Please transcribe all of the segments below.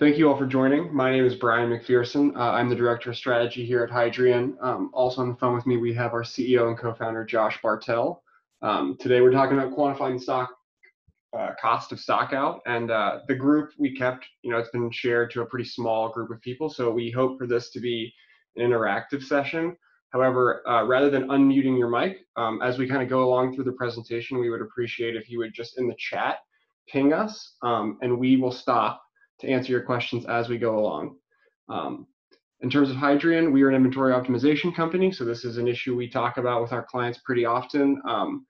Thank you all for joining. My name is Brian McPherson. Uh, I'm the Director of Strategy here at Hydrian. Um, also on the phone with me, we have our CEO and co-founder, Josh Bartel. Um, today we're talking about quantifying stock uh, cost of stock out and uh, the group we kept, you know, it's been shared to a pretty small group of people. So we hope for this to be an interactive session. However, uh, rather than unmuting your mic, um, as we kind of go along through the presentation, we would appreciate if you would just in the chat ping us um, and we will stop to answer your questions as we go along. Um, in terms of Hydrian, we are an inventory optimization company, so this is an issue we talk about with our clients pretty often. Um,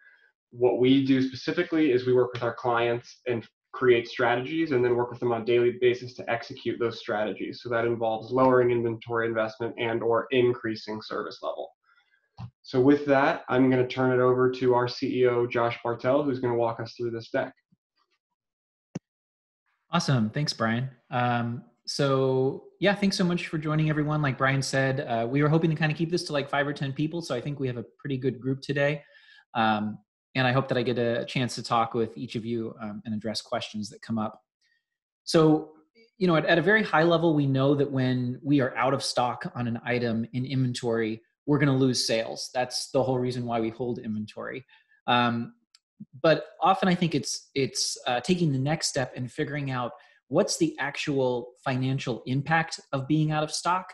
what we do specifically is we work with our clients and create strategies and then work with them on a daily basis to execute those strategies. So that involves lowering inventory investment and or increasing service level. So with that, I'm going to turn it over to our CEO, Josh Bartel, who's going to walk us through this deck. Awesome. Thanks, Brian. Um, so yeah, thanks so much for joining everyone. Like Brian said, uh, we were hoping to kind of keep this to like five or 10 people. So I think we have a pretty good group today. Um, and I hope that I get a chance to talk with each of you um, and address questions that come up. So, you know, at, at, a very high level, we know that when we are out of stock on an item in inventory, we're going to lose sales. That's the whole reason why we hold inventory. Um, but often I think it's it's uh, taking the next step and figuring out what's the actual financial impact of being out of stock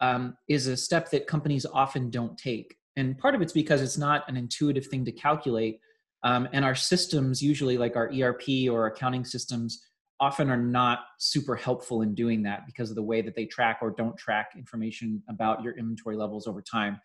um, is a step that companies often don't take. And part of it's because it's not an intuitive thing to calculate. Um, and our systems, usually like our ERP or accounting systems, often are not super helpful in doing that because of the way that they track or don't track information about your inventory levels over time.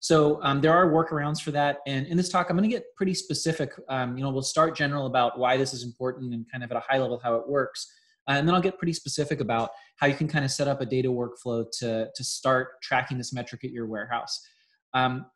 So um, there are workarounds for that. And in this talk, I'm going to get pretty specific. Um, you know, we'll start general about why this is important and kind of at a high level how it works. Uh, and then I'll get pretty specific about how you can kind of set up a data workflow to, to start tracking this metric at your warehouse. Um,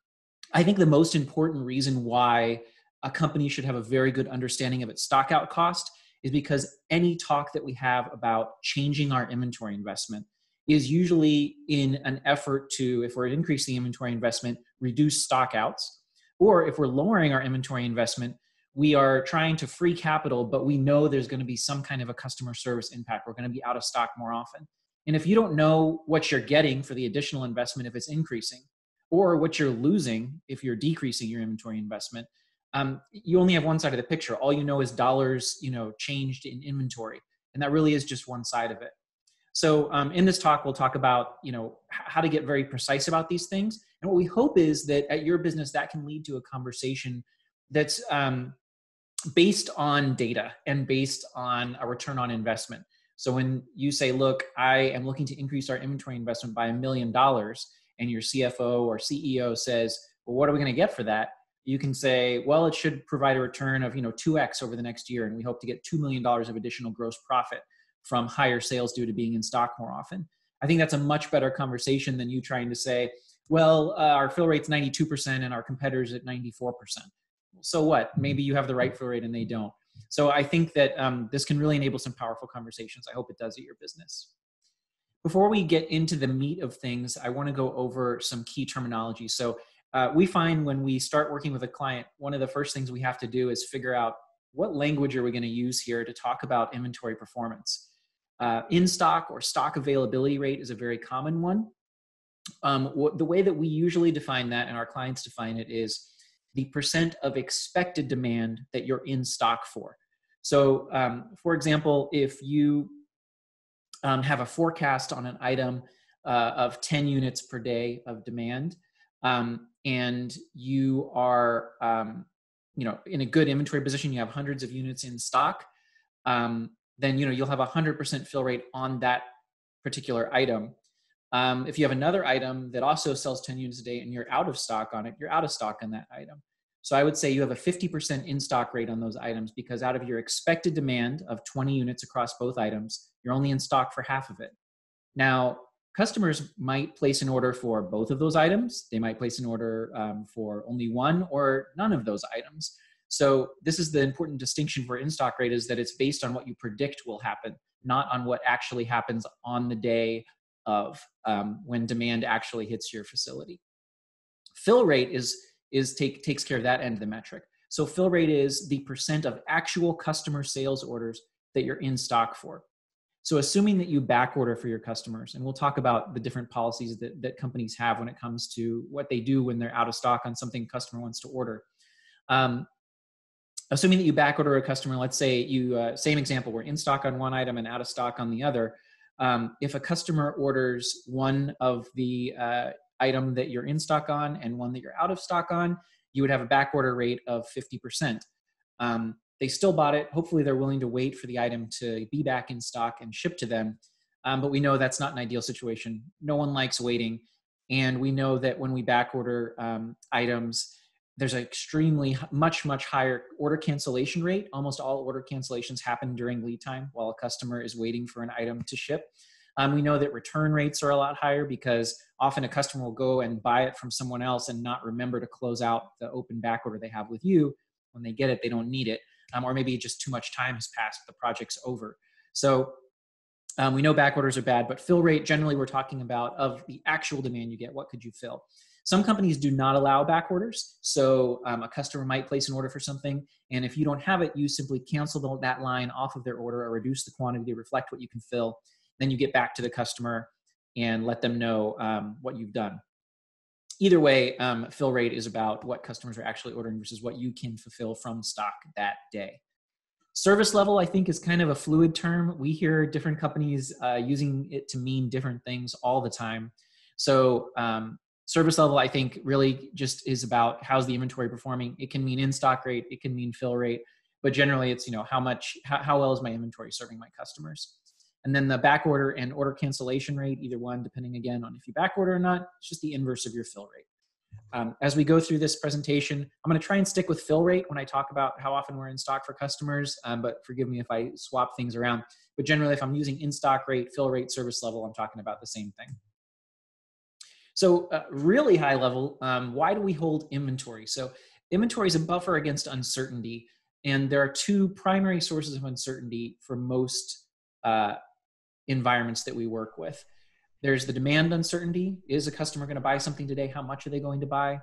I think the most important reason why a company should have a very good understanding of its stock out cost is because any talk that we have about changing our inventory investment is usually in an effort to, if we're increasing inventory investment, reduce stock outs. Or if we're lowering our inventory investment, we are trying to free capital, but we know there's going to be some kind of a customer service impact. We're going to be out of stock more often. And if you don't know what you're getting for the additional investment, if it's increasing, or what you're losing if you're decreasing your inventory investment, um, you only have one side of the picture. All you know is dollars, you know, changed in inventory, and that really is just one side of it. So um, in this talk, we'll talk about you know how to get very precise about these things, and what we hope is that at your business that can lead to a conversation that's um, based on data and based on a return on investment. So when you say, "Look, I am looking to increase our inventory investment by a million dollars," and your CFO or CEO says, "Well, what are we going to get for that?" You can say, "Well, it should provide a return of you know 2x over the next year, and we hope to get two million dollars of additional gross profit." From higher sales due to being in stock more often. I think that's a much better conversation than you trying to say, well, uh, our fill rate's 92% and our competitors at 94%. So what? Maybe you have the right fill rate and they don't. So I think that um, this can really enable some powerful conversations. I hope it does at your business. Before we get into the meat of things, I want to go over some key terminology. So uh, we find when we start working with a client, one of the first things we have to do is figure out what language are we going to use here to talk about inventory performance. Uh, in stock or stock availability rate is a very common one. Um, what, the way that we usually define that and our clients define it is the percent of expected demand that you're in stock for. So, um, for example, if you um, have a forecast on an item uh, of 10 units per day of demand, um, and you are, um, you know, in a good inventory position, you have hundreds of units in stock. Um, then you know you'll have a hundred percent fill rate on that particular item. Um, if you have another item that also sells 10 units a day and you're out of stock on it, you're out of stock on that item. So I would say you have a 50% in stock rate on those items because out of your expected demand of 20 units across both items, you're only in stock for half of it. Now, customers might place an order for both of those items. They might place an order um, for only one or none of those items. So this is the important distinction for in-stock rate is that it's based on what you predict will happen, not on what actually happens on the day of um, when demand actually hits your facility. Fill rate is is take takes care of that end of the metric. So fill rate is the percent of actual customer sales orders that you're in stock for. So assuming that you back order for your customers, and we'll talk about the different policies that, that companies have when it comes to what they do when they're out of stock on something customer wants to order. Um, assuming that you back order a customer, let's say you, uh, same example, we're in stock on one item and out of stock on the other. Um, if a customer orders one of the uh, item that you're in stock on and one that you're out of stock on, you would have a back order rate of 50%. Um, they still bought it. Hopefully, they're willing to wait for the item to be back in stock and ship to them. Um, but we know that's not an ideal situation. No one likes waiting. And we know that when we back order um, items, there's an extremely much, much higher order cancellation rate. Almost all order cancellations happen during lead time while a customer is waiting for an item to ship. Um, we know that return rates are a lot higher because often a customer will go and buy it from someone else and not remember to close out the open back order they have with you. When they get it, they don't need it um, or maybe just too much time has passed, the project's over. So um, we know back orders are bad, but fill rate generally we're talking about of the actual demand you get. What could you fill? Some companies do not allow back orders. So um, a customer might place an order for something, and if you don't have it, you simply cancel that line off of their order or reduce the quantity to reflect what you can fill. Then you get back to the customer and let them know um, what you've done either way, um, fill rate is about what customers are actually ordering versus what you can fulfill from stock that day. Service level, I think, is kind of a fluid term. We hear different companies uh, using it to mean different things all the time. So, um, service level, I think, really just is about how's the inventory performing. It can mean in stock rate, it can mean fill rate, but generally, it's you know how much, how, how well is my inventory serving my customers. And then the back order and order cancellation rate, either one, depending again on if you back order or not, it's just the inverse of your fill rate. Um, as we go through this presentation, I'm going to try and stick with fill rate when I talk about how often we're in stock for customers, um, but forgive me if I swap things around. But generally, if I'm using in stock rate, fill rate, service level, I'm talking about the same thing. So, uh, really high level, um, why do we hold inventory? So, inventory is a buffer against uncertainty, and there are two primary sources of uncertainty for most uh, environments that we work with. There's the demand uncertainty. Is a customer going to buy something today? How much are they going to buy?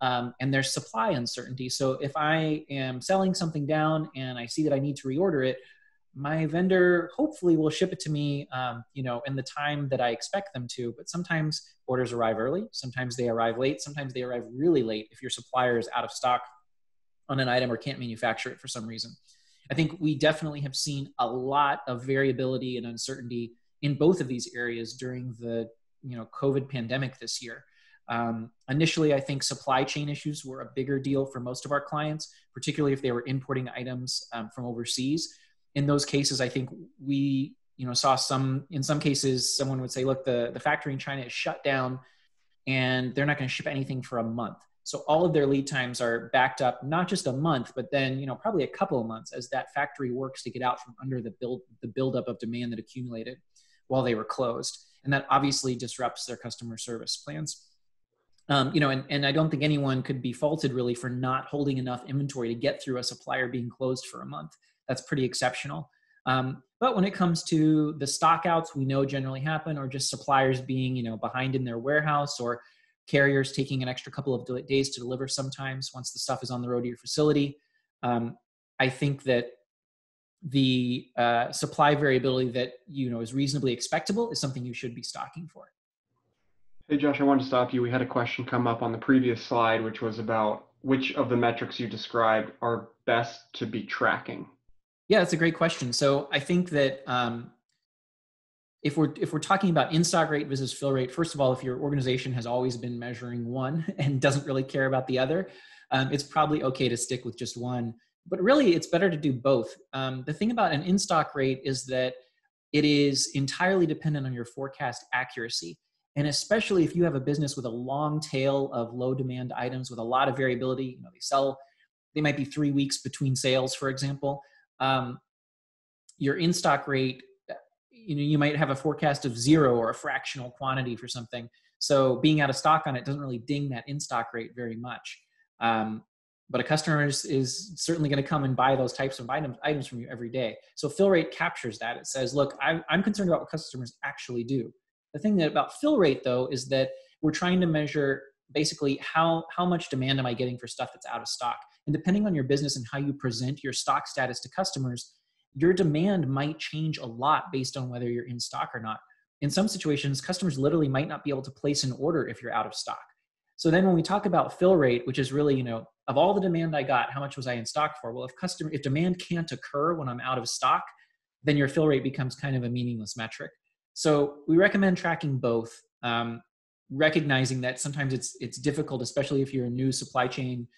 Um, and there's supply uncertainty. So if I am selling something down and I see that I need to reorder it, my vendor hopefully will ship it to me, um, you know, in the time that I expect them to. But sometimes orders arrive early, sometimes they arrive late, sometimes they arrive really late if your supplier is out of stock on an item or can't manufacture it for some reason. I think we definitely have seen a lot of variability and uncertainty in both of these areas during the you know COVID pandemic this year. Um, initially, I think supply chain issues were a bigger deal for most of our clients, particularly if they were importing items um, from overseas. In those cases, I think we you know saw some in some cases someone would say, look, the the factory in China is shut down, and they're not going to ship anything for a month. So all of their lead times are backed up, not just a month, but then you know probably a couple of months as that factory works to get out from under the build the buildup of demand that accumulated while they were closed, and that obviously disrupts their customer service plans. Um, you know, and, and I don't think anyone could be faulted really for not holding enough inventory to get through a supplier being closed for a month. That's pretty exceptional. Um, but when it comes to the stockouts, we know generally happen, or just suppliers being, you know, behind in their warehouse, or carriers taking an extra couple of days to deliver sometimes once the stuff is on the road to your facility. Um, I think that the uh, supply variability that you know is reasonably expectable is something you should be stocking for. Hey Josh, I wanted to stop you. We had a question come up on the previous slide, which was about which of the metrics you described are best to be tracking. Yeah, that's a great question. So I think that um, if we're if we're talking about in-stock rate versus fill rate, first of all, if your organization has always been measuring one and doesn't really care about the other, um, it's probably okay to stick with just one. But really, it's better to do both. Um, the thing about an in-stock rate is that it is entirely dependent on your forecast accuracy. And especially if you have a business with a long tail of low demand items with a lot of variability, you know, they sell, they might be three weeks between sales, for example. Um, your in-stock rate you know you might have a forecast of zero or a fractional quantity for something. So being out of stock on it doesn't really ding that in stock rate very much. Um, but a customer is, is certainly going to come and buy those types of items items from you every day. So fill rate captures that. It says look I'm, I'm concerned about what customers actually do. The thing that about fill rate though is that we're trying to measure basically how how much demand am i getting for stuff that's out of stock and depending on your business and how you present your stock status to customers your demand might change a lot based on whether you're in stock or not. In some situations, customers literally might not be able to place an order if you're out of stock. So then when we talk about fill rate, which is really, you know, of all the demand I got, how much was I in stock for? Well, if customer if demand can't occur when I'm out of stock, then your fill rate becomes kind of a meaningless metric. So we recommend tracking both, um, recognizing that sometimes it's it's difficult, especially if you're a new supply chain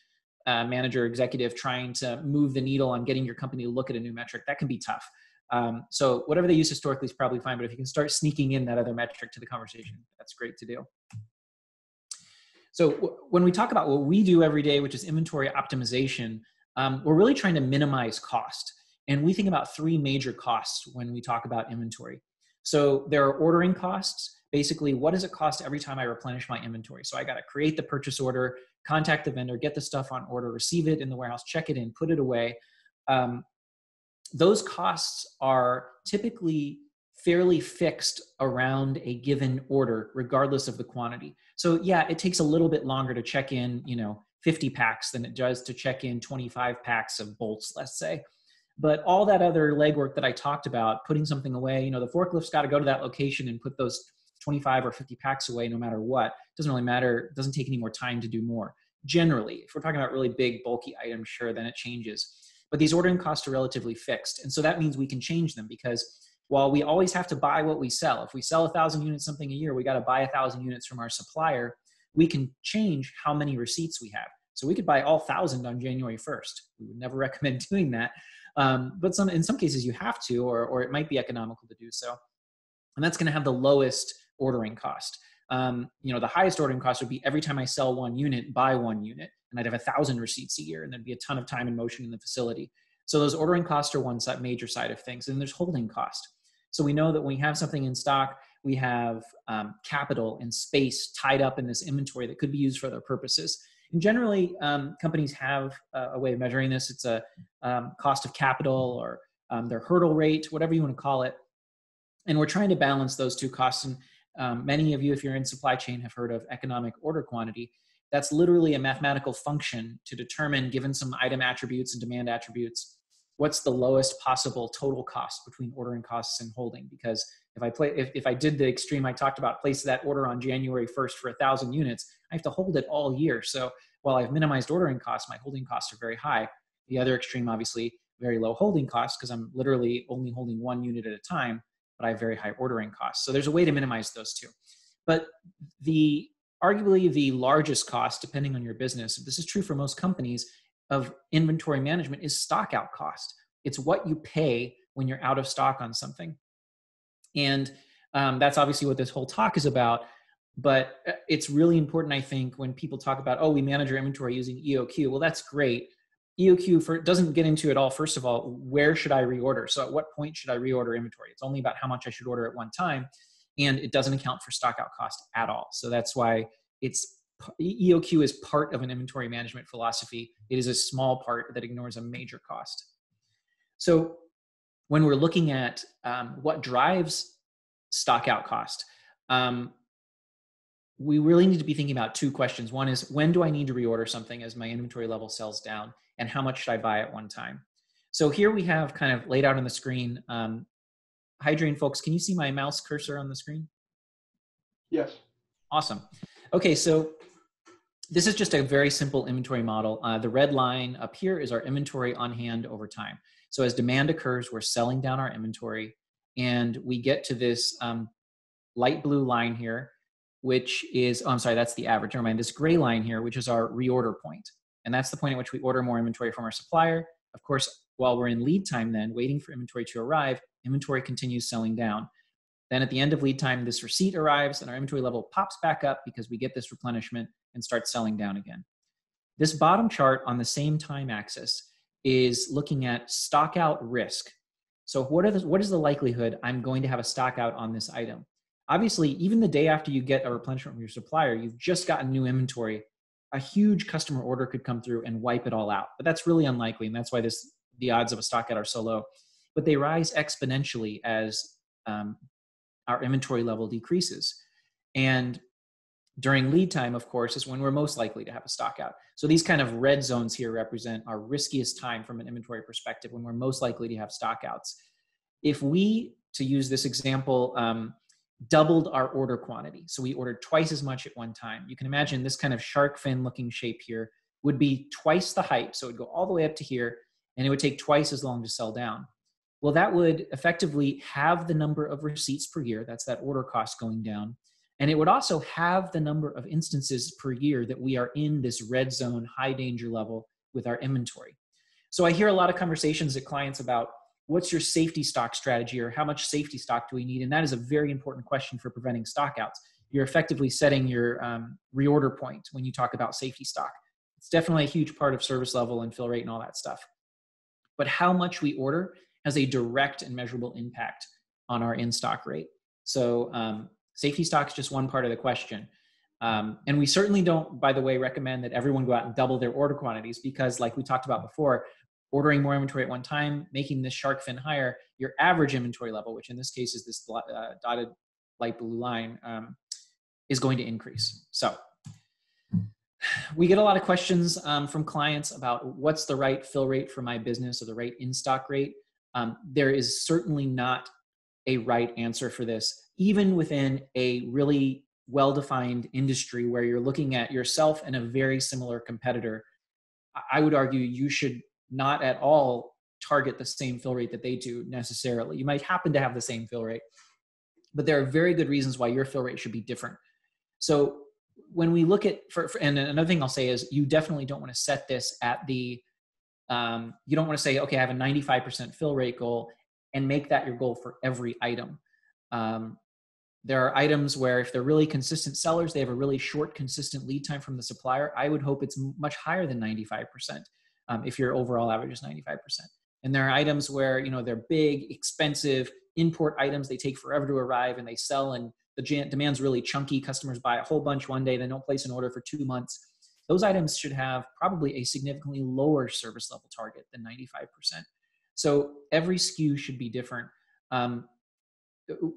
uh, manager executive trying to move the needle on getting your company to look at a new metric. That can be tough. Um, so whatever they use historically is probably fine, but if you can start sneaking in that other metric to the conversation, that's great to do. So w- when we talk about what we do every day, which is inventory optimization, um, we're really trying to minimize cost. And we think about three major costs when we talk about inventory. So there are ordering costs. Basically, what does it cost every time I replenish my inventory? So I got to create the purchase order, contact the vendor, get the stuff on order, receive it in the warehouse, check it in, put it away. Um, those costs are typically fairly fixed around a given order, regardless of the quantity. So yeah, it takes a little bit longer to check in, you know, 50 packs than it does to check in 25 packs of bolts, let's say. But all that other legwork that I talked about, putting something away, you know, the forklift's got to go to that location and put those 25 or 50 packs away no matter what. Doesn't really matter. Doesn't take any more time to do more. Generally, if we're talking about really big, bulky items, sure, then it changes. But these ordering costs are relatively fixed. And so that means we can change them because while we always have to buy what we sell, if we sell a thousand units something a year, we got to buy a thousand units from our supplier. We can change how many receipts we have. So we could buy all thousand on January 1st. We would never recommend doing that. Um, but some, in some cases you have to, or, or it might be economical to do so. And that's going to have the lowest ordering cost. Um, you know, the highest ordering cost would be every time I sell one unit, buy one unit, and I'd have a thousand receipts a year, and there'd be a ton of time and motion in the facility. So those ordering costs are one major side of things, and there's holding cost. So we know that when we have something in stock, we have um, capital and space tied up in this inventory that could be used for other purposes. And generally, um, companies have a, a, way of measuring this. It's a um, cost of capital or um, their hurdle rate, whatever you want to call it. And we're trying to balance those two costs. And um, many of you, if you're in supply chain, have heard of economic order quantity. That's literally a mathematical function to determine, given some item attributes and demand attributes, what's the lowest possible total cost between ordering costs and holding because if i play if, if i did the extreme i talked about place that order on january 1st for a thousand units i have to hold it all year so while i've minimized ordering costs my holding costs are very high the other extreme obviously very low holding costs because i'm literally only holding one unit at a time but i have very high ordering costs so there's a way to minimize those two but the arguably the largest cost depending on your business this is true for most companies of inventory management is stock out cost. It's what you pay when you're out of stock on something. And um, that's obviously what this whole talk is about. But uh, it's really important, I think, when people talk about, oh, we manage our inventory using EOQ. Well, that's great. EOQ for, doesn't get into it all. First of all, where should I reorder? So at what point should I reorder inventory? It's only about how much I should order at one time, and it doesn't account for stock out cost at all. So that's why it's EOQ is part of an inventory management philosophy. It is a small part that ignores a major cost. So when we're looking at um, what drives stock out cost, um, we really need to be thinking about two questions. One is when do I need to reorder something as my inventory level sells down, and how much should I buy at one time? So here we have kind of laid out on the screen. Um, Hydrian folks, can you see my mouse cursor on the screen? Yes. Awesome. Okay, so this is just a very simple inventory model. Uh, the red line up here is our inventory on hand over time. So as demand occurs, we're selling down our inventory and we get to this um, light blue line here, which is, oh, I'm sorry, that's the average. Never mind, this gray line here, which is our reorder point. And that's the point at which we order more inventory from our supplier. Of course, while we're in lead time then, waiting for inventory to arrive, inventory continues selling down. Then at the end of lead time, this receipt arrives and our inventory level pops back up because we get this replenishment and start selling down again. This bottom chart on the same time axis is looking at stock out risk. So what, the, what is the likelihood I'm going to have a stock out on this item? Obviously, even the day after you get a replenishment from your supplier, you've just gotten new inventory. A huge customer order could come through and wipe it all out, but that's really unlikely, and that's why this the odds of a stock out are so low. But they rise exponentially as um, our inventory level decreases. And During lead time, of course, is when we're most likely to have a stock out. So these kind of red zones here represent our riskiest time from an inventory perspective when we're most likely to have stock outs. If we, to use this example, um, doubled our order quantity, so we ordered twice as much at one time, you can imagine this kind of shark fin looking shape here would be twice the height. So it would go all the way up to here, and it would take twice as long to sell down. Well, that would effectively halve the number of receipts per year. That's that order cost going down. And it would also halve the number of instances per year that we are in this red zone high danger level with our inventory. So I hear a lot of conversations at clients about what's your safety stock strategy or how much safety stock do we need? And that is a very important question for preventing stockouts. You're effectively setting your um, reorder point when you talk about safety stock. It's definitely a huge part of service level and fill rate and all that stuff. But how much we order has a direct and measurable impact on our in stock rate. So um, safety stock is just one part of the question. Um, and we certainly don't, by the way, recommend that everyone go out and double their order quantities because, like we talked about before, ordering more inventory at one time, making this shark fin higher, your average inventory level, which in this case is this uh, dotted light blue line, um, is going to increase. So we get a lot of questions um, from clients about what's the right fill rate for my business or the right in stock rate. Um, there is certainly not a right answer for this, even within a really well defined industry where you're looking at yourself and a very similar competitor. I would argue you should not at all target the same fill rate that they do necessarily. You might happen to have the same fill rate, but there are very good reasons why your fill rate should be different. So when we look at for, for, and another thing I'll say is you definitely don't want to set this at the um, you don't want to say okay I have a 95% fill rate goal and make that your goal for every item. Um, there are items where if they're really consistent sellers, they have a really short consistent lead time from the supplier. I would hope it's much higher than 95% um, if your overall average is 95%. And there are items where you know they're big, expensive import items. They take forever to arrive and they sell and the demand's really chunky, customers buy a whole bunch one day, they don't place an order for two months. Those items should have probably a significantly lower service level target than 95%. So every SKU should be different. Um,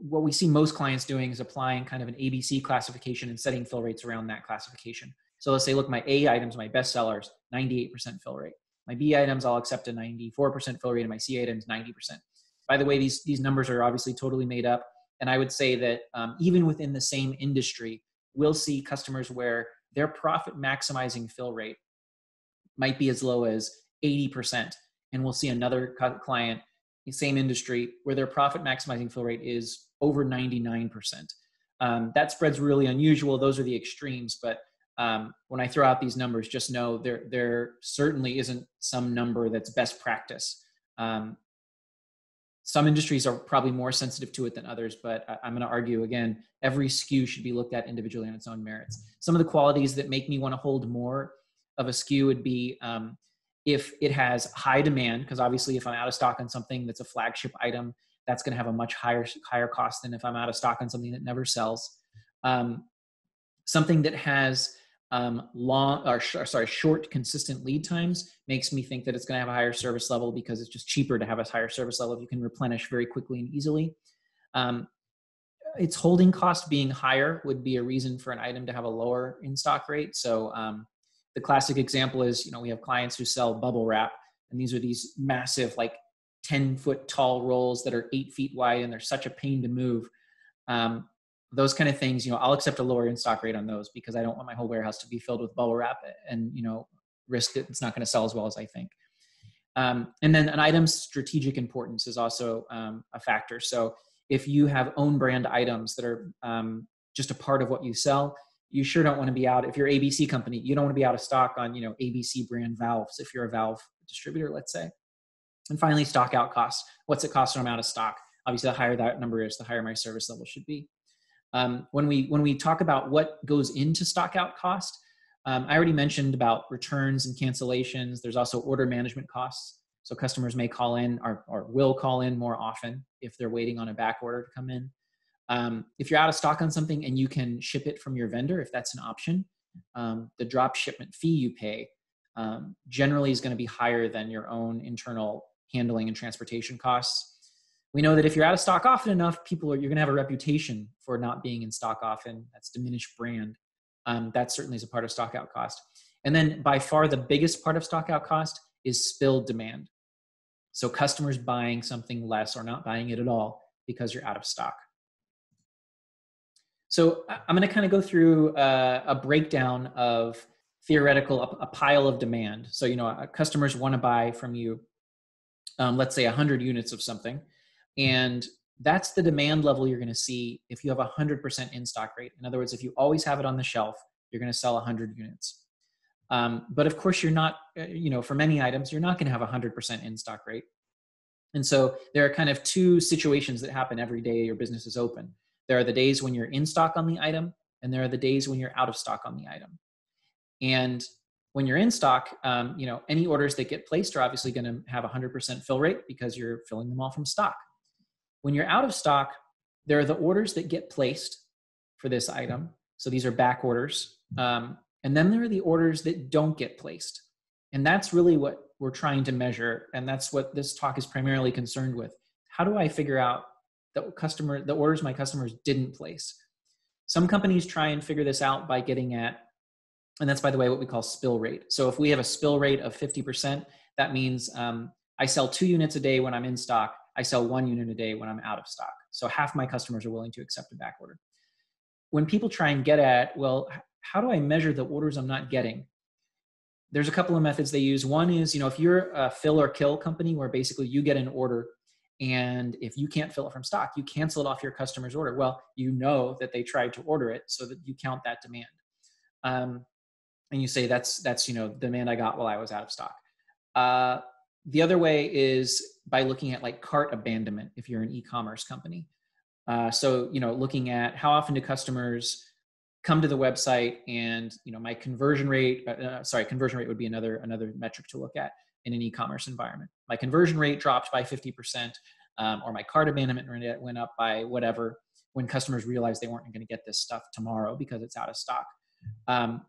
what we see most clients doing is applying kind of an ABC classification and setting fill rates around that classification. So let's say, look, my A items, my best sellers, 98% fill rate. My B items, I'll accept a 94% fill rate, and my C items, 90%. By the way, these, these numbers are obviously totally made up. And I would say that um, even within the same industry, we'll see customers where their profit maximizing fill rate might be as low as 80%. And we'll see another client, same industry, where their profit maximizing fill rate is over 99%. Um, that spread's really unusual. Those are the extremes. But um, when I throw out these numbers, just know there, there certainly isn't some number that's best practice. Um, some industries are probably more sensitive to it than others, but I'm going to argue again, every SKU should be looked at individually on its own merits. Some of the qualities that make me want to hold more of a SKU would be um, if it has high demand, because obviously if I'm out of stock on something that's a flagship item, that's going to have a much higher higher cost than if I'm out of stock on something that never sells. Um, something that has um, long or sh- sorry short consistent lead times makes me think that it's going to have a higher service level because it's just cheaper to have a higher service level if you can replenish very quickly and easily. Um, its holding cost being higher would be a reason for an item to have a lower in stock rate. So um, the classic example is you know we have clients who sell bubble wrap and these are these massive like 10 foot tall rolls that are eight feet wide and they're such a pain to move. Um, those kind of things, you know, I'll accept a lower in stock rate on those because I don't want my whole warehouse to be filled with bubble wrap and, you know, risk that it's not going to sell as well as I think. Um, and then an item's strategic importance is also um, a factor. So if you have own brand items that are um, just a part of what you sell, you sure don't want to be out. If you're ABC company, you don't want to be out of stock on, you know, ABC brand valves. If you're a valve distributor, let's say. And finally, stock out costs. What's it cost when I'm out of stock? Obviously, the higher that number is, the higher my service level should be. Um, when we when we talk about what goes into stockout cost, um, I already mentioned about returns and cancellations. There's also order management costs. So customers may call in or, or will call in more often if they're waiting on a back order to come in. Um, if you're out of stock on something and you can ship it from your vendor, if that's an option, um, the drop shipment fee you pay um, generally is going to be higher than your own internal handling and transportation costs we know that if you're out of stock often enough, people are you're going to have a reputation for not being in stock often. That's diminished brand. Um, that certainly is a part of stock out cost. And then by far the biggest part of stock out cost is spilled demand. So customers buying something less or not buying it at all because you're out of stock. So I'm going to kind of go through uh, a breakdown of theoretical a, a, pile of demand. So you know, customers want to buy from you, um, let's say 100 units of something, and that's the demand level you're going to see if you have a 100% in stock rate. In other words, if you always have it on the shelf, you're going to sell 100 units. Um, but of course, you're not, uh, you know, for many items, you're not going to have a 100% in stock rate. And so there are kind of two situations that happen every day your business is open. There are the days when you're in stock on the item, and there are the days when you're out of stock on the item. And when you're in stock, um, you know, any orders that get placed are obviously going to have a 100% fill rate because you're filling them all from stock. When you're out of stock, there are the orders that get placed for this item. So these are back orders. Um, and then there are the orders that don't get placed. And that's really what we're trying to measure. And that's what this talk is primarily concerned with. How do I figure out the customer, the orders my customers didn't place? Some companies try and figure this out by getting at, and that's by the way, what we call spill rate. So if we have a spill rate of 50%, that means um, I sell two units a day when I'm in stock. I sell one unit a day when I'm out of stock. So half my customers are willing to accept a back order. When people try and get at, well, how do I measure the orders I'm not getting? There's a couple of methods they use. One is, you know, if you're a fill or kill company where basically you get an order and if you can't fill it from stock, you cancel it off your customer's order. Well, you know that they tried to order it so that you count that demand. Um, and you say that's that's you know the demand I got while I was out of stock. Uh, the other way is by looking at like cart abandonment if you're an e-commerce company. Uh, so you know looking at how often do customers come to the website and you know my conversion rate uh, uh, sorry conversion rate would be another another metric to look at in an e-commerce environment my conversion rate dropped by 50% um, or my cart abandonment rate went up by whatever when customers realized they weren't going to get this stuff tomorrow because it's out of stock um,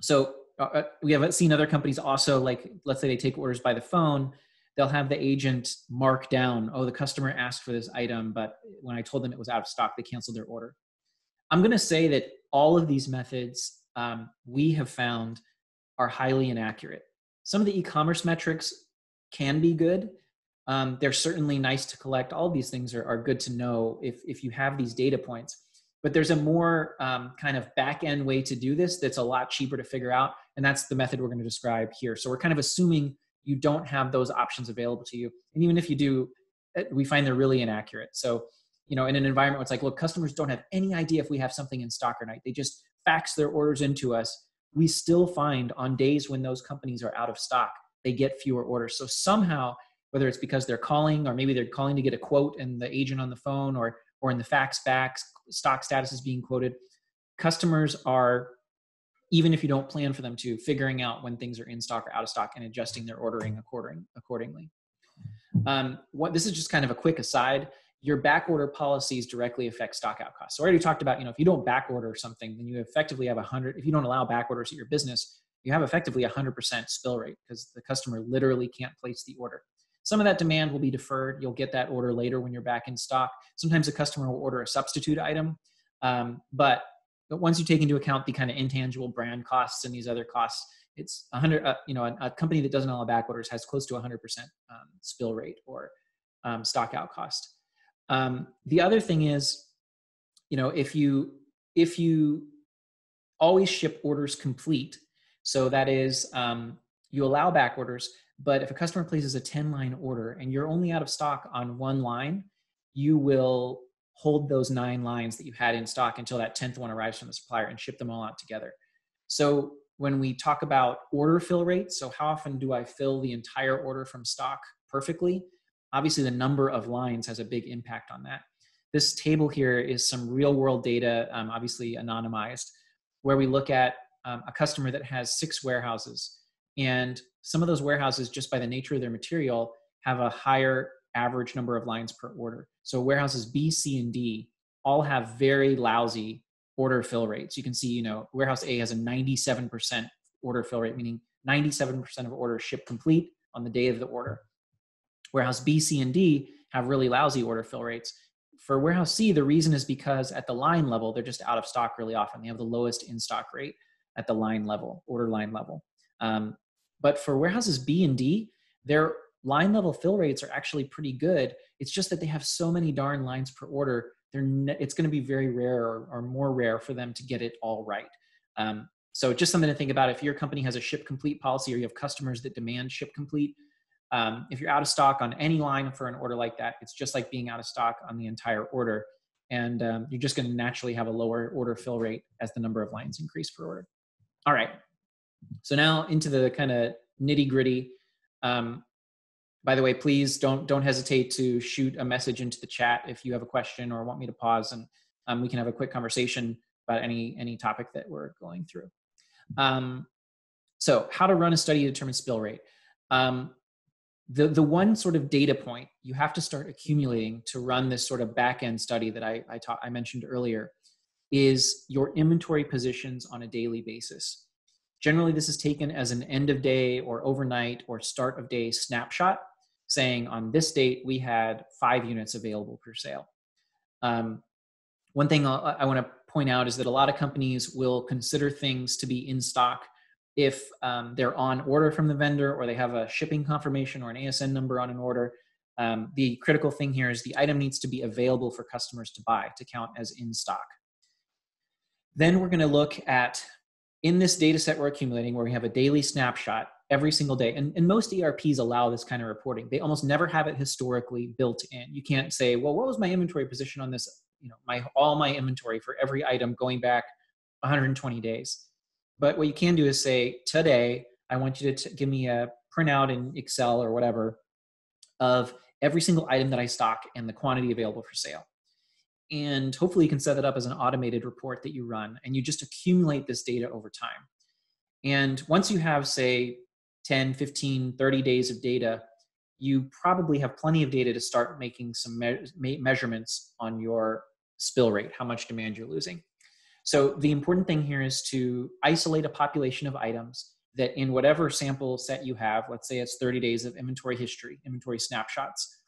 so uh, uh, we have seen other companies also like let's say they take orders by the phone they'll have the agent mark down oh the customer asked for this item but when i told them it was out of stock they canceled their order i'm going to say that all of these methods um, we have found are highly inaccurate. Some of the e-commerce metrics can be good. Um, they're certainly nice to collect. All these things are, are good to know if, if you have these data points. But there's a more um, kind of back end way to do this that's a lot cheaper to figure out. And that's the method we're going to describe here. So we're kind of assuming you don't have those options available to you. And even if you do, eh, we find they're really inaccurate. So you know in an environment where it's like look customers don't have any idea if we have something in stock or not they just fax their orders into us we still find on days when those companies are out of stock they get fewer orders so somehow whether it's because they're calling or maybe they're calling to get a quote and the agent on the phone or or in the fax back stock status is being quoted customers are even if you don't plan for them to figuring out when things are in stock or out of stock and adjusting their ordering according, accordingly um, what this is just kind of a quick aside your back order policies directly affect stock out costs. So I already talked about, you know, if you don't back order something, then you effectively have a hundred, if you don't allow back orders at your business, you have effectively a hundred percent spill rate because the customer literally can't place the order. Some of that demand will be deferred. You'll get that order later when you're back in stock. Sometimes a customer will order a substitute item. Um, but, but once you take into account the kind of intangible brand costs and these other costs, it's a hundred, uh, you know, a, a, company that doesn't allow back orders has close to hundred percent um, spill rate or um, stock out cost. Um, the other thing is, you know, if you if you always ship orders complete, so that is um, you allow back orders, but if a customer places a 10 line order and you're only out of stock on one line, you will hold those nine lines that you had in stock until that 10th one arrives from the supplier and ship them all out together. So when we talk about order fill rate, so how often do I fill the entire order from stock perfectly? obviously the number of lines has a big impact on that. This table here is some real world data, um, obviously anonymized, where we look at um, a customer that has six warehouses. And some of those warehouses, just by the nature of their material, have a higher average number of lines per order. So warehouses B, C, and D all have very lousy order fill rates. You can see, you know, warehouse A has a 97% order fill rate, meaning 97% of orders ship complete on the day of the order. Warehouse B, C, and D have really lousy order fill rates For warehouse C, the reason is because at the line level, they're just out of stock really often. They have the lowest in stock rate at the line level, order line level. Um, but for warehouses B and D, their line level fill rates are actually pretty good. It's just that they have so many darn lines per order. They're ne- it's going to be very rare or, or, more rare for them to get it all right. Um, so just something to think about. If your company has a ship complete policy or you have customers that demand ship complete, um, if you're out of stock on any line for an order like that, it's just like being out of stock on the entire order. And um, you're just going to naturally have a lower order fill rate as the number of lines increase per order. All right. So now into the kind of nitty gritty. Um, by the way, please don't don't hesitate to shoot a message into the chat if you have a question or want me to pause, and um, we can have a quick conversation about any any topic that we're going through. Um, so, how to run a study to determine spill rate? Um, the the one sort of data point you have to start accumulating to run this sort of back end study that I I, taught, I mentioned earlier is your inventory positions on a daily basis. Generally, this is taken as an end of day or overnight or start of day snapshot, saying on this date we had five units available for sale. Um, one thing I'll, i want to point out is that a lot of companies will consider things to be in stock if um, they're on order from the vendor or they have a shipping confirmation or an ASN number on an order. Um, the critical thing here is the item needs to be available for customers to buy to count as in stock. Then we're going to look at in this data set we're accumulating where we have a daily snapshot every single day. And, and most erps allow this kind of reporting. They almost never have it historically built in. You can't say well what was my inventory position on this you know my all my inventory for every item going back 120 days? But what you can do is say today i want you to t- give me a printout in excel or whatever of every single item that i stock and the quantity available for sale. And hopefully you can set it up as an automated report that you run and you just accumulate this data over time. And once you have say 10 15 30 days of data you probably have plenty of data to start making some me- measurements on your spill rate how much demand you're losing. So the important thing here is to isolate a population of items that in whatever sample set you have let's say it's 30 days of inventory history inventory snapshots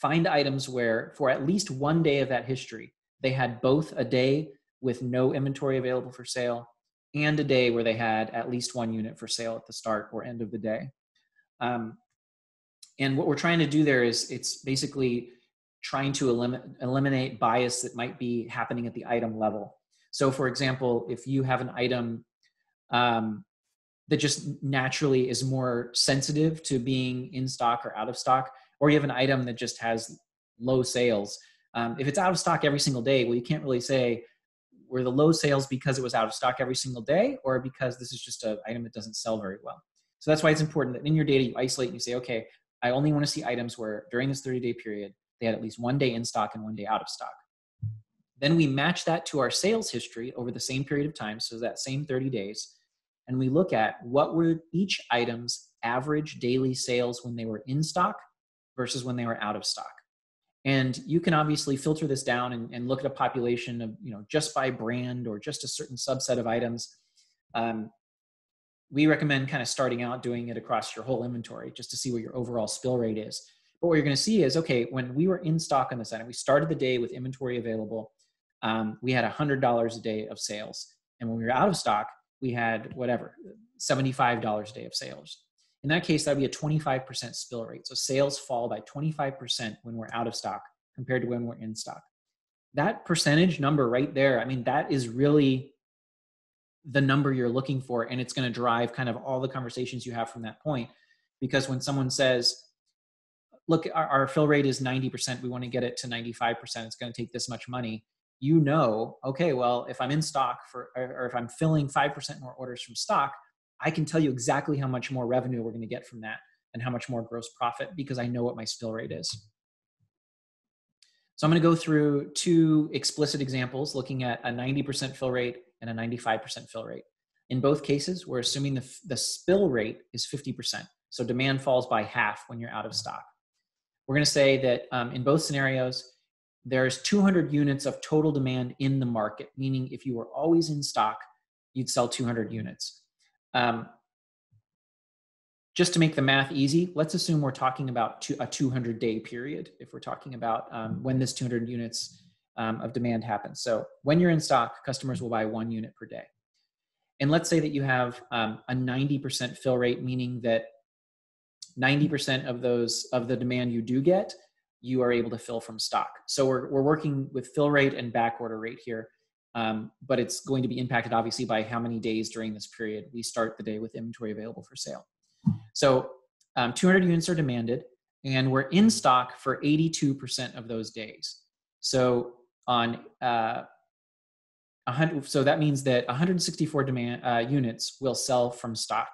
find items where for at least one day of that history, they had both a day with no inventory available for sale and a day where they had at least one unit for sale at the start or end of the day. Um, and what we're trying to do there is it's basically trying to elim- eliminate bias that might be happening at the item level. So, for example, if you have an item um, that just naturally is more sensitive to being in stock or out of stock, or you have an item that just has low sales. Um, if it's out of stock every single day, well, you can't really say were the low sales because it was out of stock every single day or because this is just an item that doesn't sell very well. So that's why it's important that in your data you isolate and you say, okay, I only want to see items where during this 30 day period they had at least one day in stock and one day out of stock. Then we match that to our sales history over the same period of time, so that same 30 days, and we look at what were each item's average daily sales when they were in stock versus when they were out of stock. And you can obviously filter this down and, and look at a population of, you know, just by brand or just a certain subset of items. Um, we recommend kind of starting out doing it across your whole inventory just to see what your overall spill rate is. But what you're going to see is, okay, when we were in stock on this item, we started the day with inventory available. Um, we had $100 a day of sales. And when we were out of stock, we had whatever, $75 a day of sales. In that case, that'd be a 25% spill rate. So sales fall by 25% when we're out of stock compared to when we're in stock. That percentage number right there, I mean, that is really the number you're looking for. And it's going to drive kind of all the conversations you have from that point. Because when someone says, look, our, our fill rate is 90%, we want to get it to 95%, it's going to take this much money. You know, okay, well, if I'm in stock for, or if I'm filling 5% more orders from stock, I can tell you exactly how much more revenue we're going to get from that and how much more gross profit because I know what my spill rate is. So I'm going to go through two explicit examples looking at a 90% fill rate and a 95% fill rate. In both cases, we're assuming the, the spill rate is 50%. So demand falls by half when you're out of stock. We're going to say that um, in both scenarios, there's 200 units of total demand in the market, meaning if you were always in stock, you'd sell 200 units. Um, just to make the math easy, let's assume we're talking about two, a 200 day period if we're talking about um, when this 200 units um, of demand happens. So when you're in stock, customers will buy one unit per day. And let's say that you have um, a 90% fill rate, meaning that 90% of those of the demand you do get, you are able to fill from stock. So we're, we're working with fill rate and back order rate here. Um, but it's going to be impacted obviously by how many days during this period we start the day with inventory available for sale. So um, 200 units are demanded, and we're in stock for 82% of those days. So on uh, 100, so that means that 164 demand uh, units will sell from stock.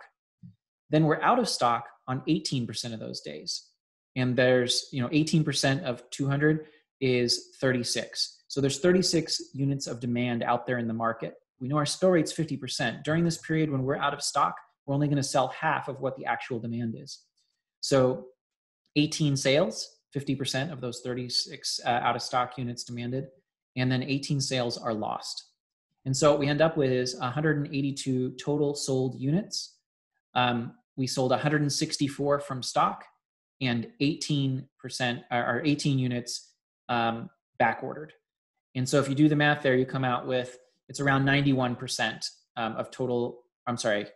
Then we're out of stock on 18% of those days, and there's you know 18% of 200 is 36. So there's 36 units of demand out there in the market. We know our spill rate's 50%. During this period when we're out of stock, we're only going to sell half of what the actual demand is. So 18 sales, 50% of those 36 uh, out of stock units demanded, and then 18 sales are lost. And so what we end up with is 182 total sold units. Um, we sold 164 from stock and 18% or 18 units um, back ordered. And so if you do the math there, you come out with it's around 91% um, of total, I'm sorry,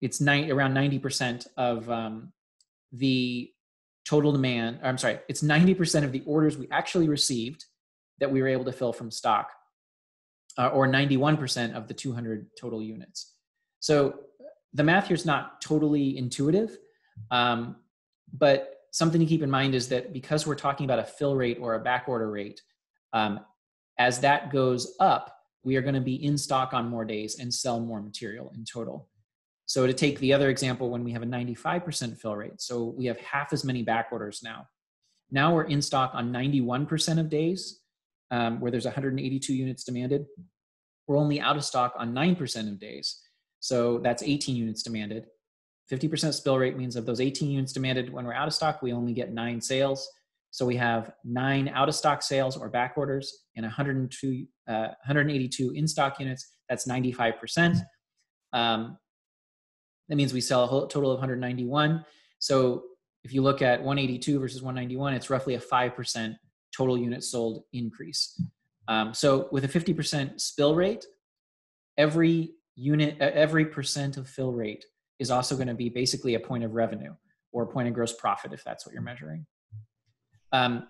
it's nine, around 90% of um, the total demand. I'm sorry, it's 90% of the orders we actually received that we were able to fill from stock, uh, or 91% of the 200 total units. So the math here is not totally intuitive, um, but something to keep in mind is that because we're talking about a fill rate or a back order rate, um, as that goes up, we are going to be in stock on more days and sell more material in total. So to take the other example, when we have a 95% fill rate, so we have half as many back orders now. Now we're in stock on 91% of days um, where there's 182 units demanded. We're only out of stock on 9% of days. So that's 18 units demanded. 50% spill rate means of those 18 units demanded when we're out of stock, we only get nine sales. So we have nine out of stock sales or back orders and 102, uh, 182 in stock units. That's 95%. Um, that means we sell a whole, total of 191. So if you look at 182 versus 191, it's roughly a 5% total units sold increase. Um, so with a 50% spill rate, every unit, every percent of fill rate is also going to be basically a point of revenue or a point of gross profit if that's what you're measuring. Um,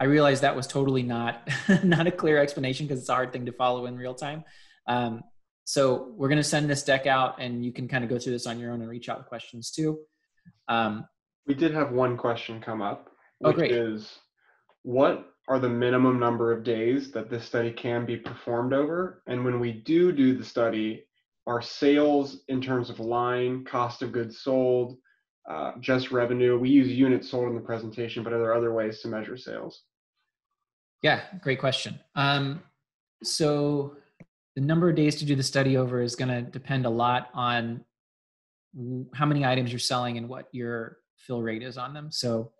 I realized that was totally not not a clear explanation because it's a hard thing to follow in real time. Um, so we're going to send this deck out and you can kind of go through this on your own and reach out with questions too. Um, we did have one question come up, oh, which oh, great. is what are the minimum number of days that this study can be performed over? And when we do do the study, are sales in terms of line, cost of goods sold, uh, just revenue? We use units sold in the presentation, but are there other ways to measure sales? Yeah, great question. Um, so the number of days to do the study over is going to depend a lot on how many items you're selling and what your fill rate is on them. So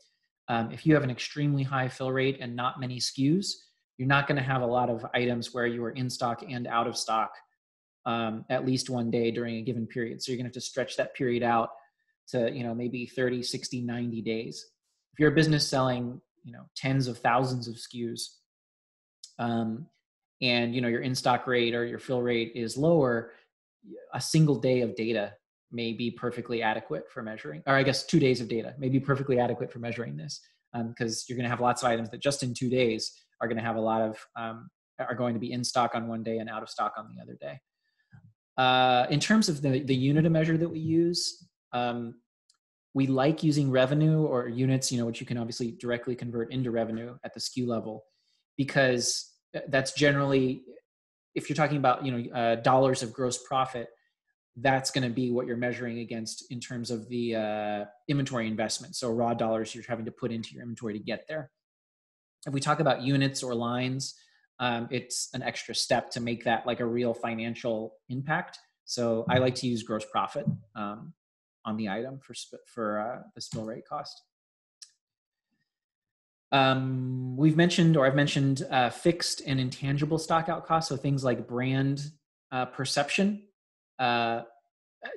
um, if you have an extremely high fill rate and not many SKUs, you're not going to have a lot of items where you are in stock and out of stock um, at least one day during a given period. So you're going to have to stretch that period out to, you know, maybe 30, 60, 90 days. If you're a business selling, you know, tens of thousands of SKUs, um, and you know your in stock rate or your fill rate is lower a single day of data may be perfectly adequate for measuring or i guess two days of data may be perfectly adequate for measuring this because um, you're going to have lots of items that just in two days are going to have a lot of um, are going to be in stock on one day and out of stock on the other day uh, in terms of the, the unit of measure that we use um, we like using revenue or units you know which you can obviously directly convert into revenue at the SKU level because that's generally if you're talking about you know uh, dollars of gross profit that's going to be what you're measuring against in terms of the uh, inventory investment. So raw dollars you're having to put into your inventory to get there. If we talk about units or lines um, it's an extra step to make that like a real financial impact. So i like to use gross profit um, on the item for for uh, the spill rate cost um, we've mentioned, or I've mentioned, uh, fixed and intangible stock out costs. So things like brand uh, perception. Uh,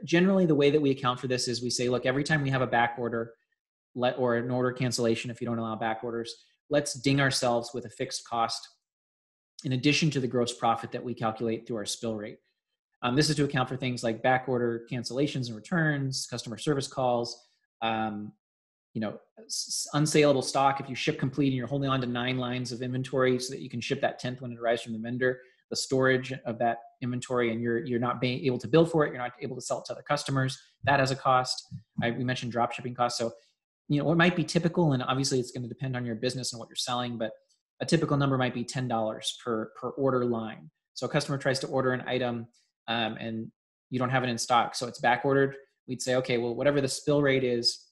generally, the way that we account for this is we say, look, every time we have a back order, let or an order cancellation if you don't allow back orders, let's ding ourselves with a fixed cost in addition to the gross profit that we calculate through our spill rate. Um, this is to account for things like back order cancellations and returns, customer service calls, um, you know, unsaleable stock. If you ship complete and you're holding on to nine lines of inventory so that you can ship that tenth when it arrives from the vendor, the storage of that inventory and you're you're not being able to bill for it, you're not able to sell it to other customers. That has a cost. I, we mentioned drop shipping costs. So, you know, what might be typical, and obviously it's going to depend on your business and what you're selling, but a typical number might be ten dollars per per order line. So a customer tries to order an item um, and you don't have it in stock, so it's back ordered. We'd say, okay, well, whatever the spill rate is,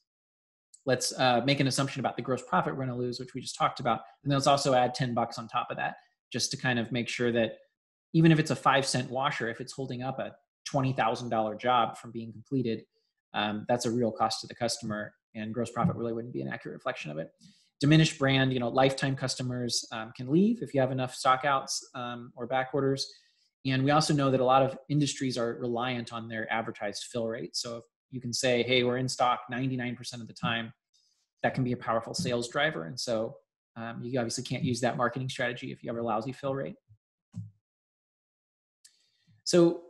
let's uh, make an assumption about the gross profit we're going to lose, which we just talked about, and then let's also add ten bucks on top of that, just to kind of make sure that even if it's a five cent washer, if it's holding up a twenty thousand dollar job from being completed, um, that's a real cost to the customer, and gross profit really wouldn't be an accurate reflection of it diminished brand, you know, lifetime customers um, can leave if you have enough stockouts um, or back orders. And we also know that a lot of industries are reliant on their advertised fill rate. So if you can say, hey, we're in stock 99% of the time, that can be a powerful sales driver. And so um, you obviously can't use that marketing strategy if you have a lousy fill rate. So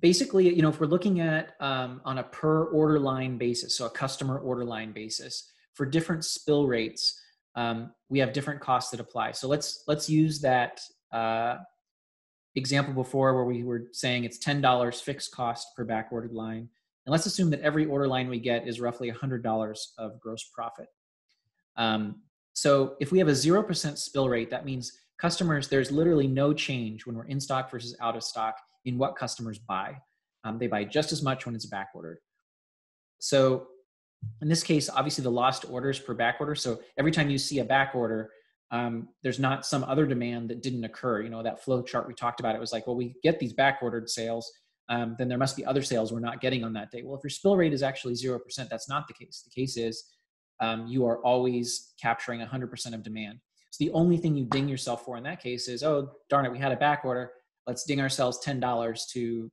basically, you know, if we're looking at um, on a per order line basis, so a customer order line basis, for different spill rates, um, we have different costs that apply. So let's let's use that uh, example before where we were saying it's ten dollars fixed cost per back ordered line, and let's assume that every order line we get is roughly hundred dollars of gross profit. Um, so if we have a zero percent spill rate, that means customers there's literally no change when we're in stock versus out of stock in what customers buy. Um, they buy just as much when it's back ordered. So in this case, obviously the lost orders per back order. So every time you see a back order, um, there's not some other demand that didn't occur. You know, that flow chart we talked about, it was like, well, we get these back ordered sales, um, then there must be other sales we're not getting on that day. Well, if your spill rate is actually 0%, that's not the case. The case is um, you are always capturing 100% of demand. So the only thing you ding yourself for in that case is, oh, darn it, we had a back order. Let's ding ourselves $10 to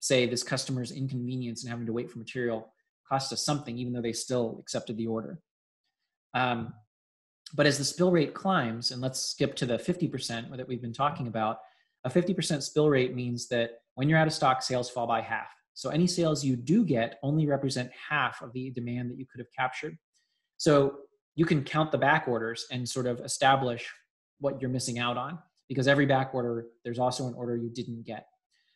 say this customer's inconvenience and having to wait for material cost us something, even though they still accepted the order. Um, but as the spill rate climbs, and let's skip to the 50% that we've been talking about, a 50% spill rate means that when you're out of stock, sales fall by half. So any sales you do get only represent half of the demand that you could have captured. So you can count the back orders and sort of establish what you're missing out on because every back order, there's also an order you didn't get.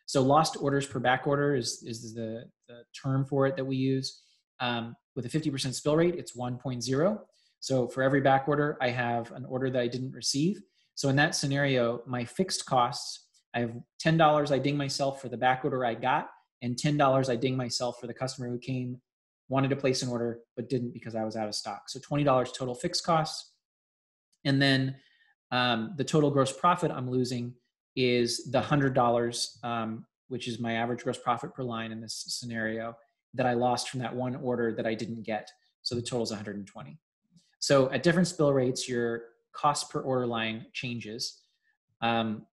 So lost orders per back order is, is the, the term for it that we use. Um, with a 50% spill rate, it's 1.0. So for every back order, I have an order that I didn't receive. So in that scenario, my fixed costs, I have $10 I ding myself for the back order I got, and $10 I ding myself for the customer who came, wanted to place an order, but didn't because I was out of stock. So $20 total fixed costs. And then um, the total gross profit I'm losing is the hundred dollars, um, which is my average gross profit per line in this scenario, that I lost from that one order that I didn't get. So the total is 120. So at different spill rates, your cost per order line changes. Um,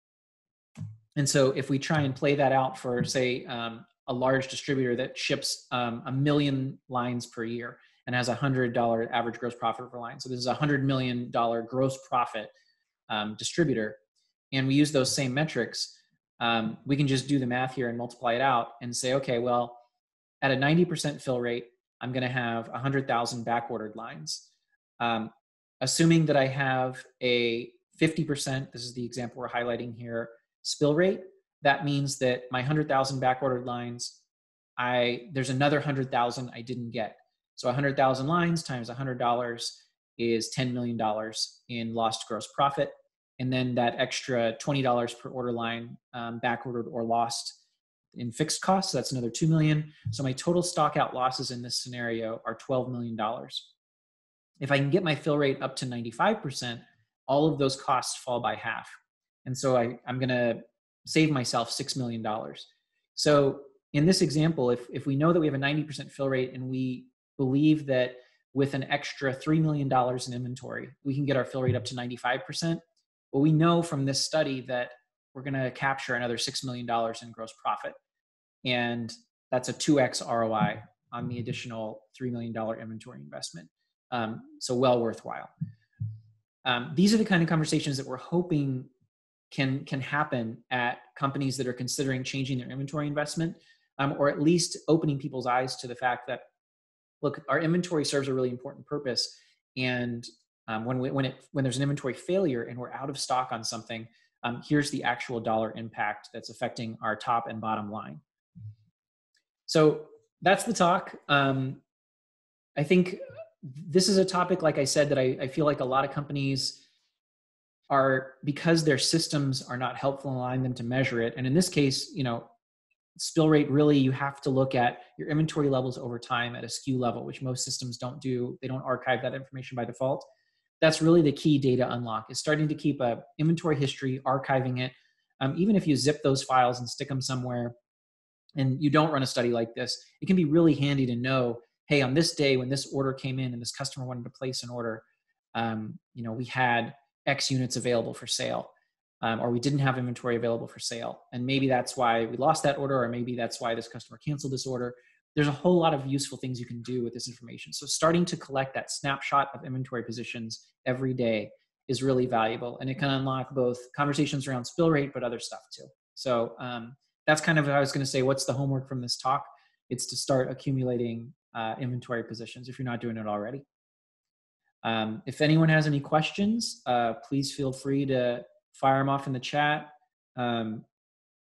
and so if we try and play that out for, say, um, a large distributor that ships um, a million lines per year and has a hundred dollar average gross profit per line. So this is a hundred million dollar gross profit um, distributor and we use those same metrics, um, we can just do the math here and multiply it out and say, okay, well, at a 90% fill rate, I'm going to have 100,000 back ordered lines. Um, assuming that I have a 50%, this is the example we're highlighting here, spill rate, that means that my 100,000 back ordered lines, I there's another 100,000 I didn't get. So 100,000 lines times $100 is $10 million in lost gross profit. And then that extra $20 per order line um, back ordered or lost in fixed costs that's another 2 million. So my total stock out losses in this scenario are 12 million dollars if i can get my fill rate up to 95% all of those costs fall by half and so I, i'm going to save myself $6 million so in this example if, if we know that we have a 90% fill rate and we believe that with an extra $3 million in inventory we can get our fill rate up to 95% well, we know from this study that we're going to capture another $6 million in gross profit. And that's a 2x ROI on the additional $3 million inventory investment. Um, so well worthwhile. Um, these are the kind of conversations that we're hoping can can happen at companies that are considering changing their inventory investment, um, or at least opening people's eyes to the fact that look, our inventory serves a really important purpose, and um, when we, when it when there's an inventory failure and we're out of stock on something, um, here's the actual dollar impact that's affecting our top and bottom line. So that's the talk. Um, I think this is a topic, like I said, that I, I, feel like a lot of companies are because their systems are not helpful in allowing them to measure it. And in this case, you know, spill rate really you have to look at your inventory levels over time at a SKU level, which most systems don't do. They don't archive that information by default. That's really the key data unlock is starting to keep a inventory history, archiving it. Um, even if you zip those files and stick them somewhere, and you don't run a study like this, it can be really handy to know, hey, on this day when this order came in and this customer wanted to place an order, um, you know, we had X units available for sale, um, or we didn't have inventory available for sale, and maybe that's why we lost that order, or maybe that's why this customer canceled this order. There's a whole lot of useful things you can do with this information. So starting to collect that snapshot of inventory positions every day is really valuable, and it can unlock both conversations around spill rate, but other stuff too. So um, that's kind of what I was going to say. What's the homework from this talk? It's to start accumulating uh, inventory positions if you're not doing it already. Um, if anyone has any questions, uh, please feel free to fire them off in the chat. Um,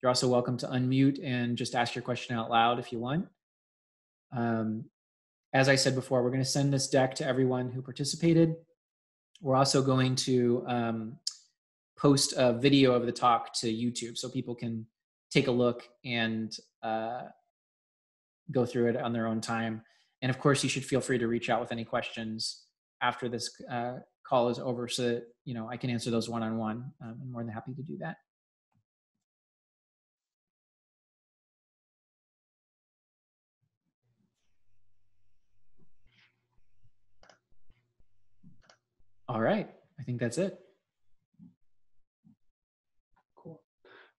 you're also welcome to unmute and just ask your question out loud if you want. Um, as I said before, we're going to send this deck to everyone who participated. We're also going to um, post a video of the talk to YouTube so people can take a look and uh, go through it on their own time. And of course, you should feel free to reach out with any questions after this uh, call is over so that, you know, I can answer those one-on-one. Um, I'm more than happy to do that. All right, I think that's it.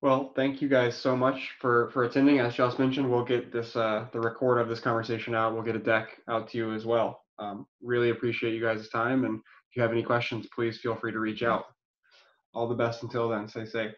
Well, thank you guys so much for for attending. As Josh mentioned, we'll get this uh, the record of this conversation out. We'll get a deck out to you as well. Um, really appreciate you guys' time, and if you have any questions, please feel free to reach out. All the best until then. Stay safe.